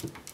す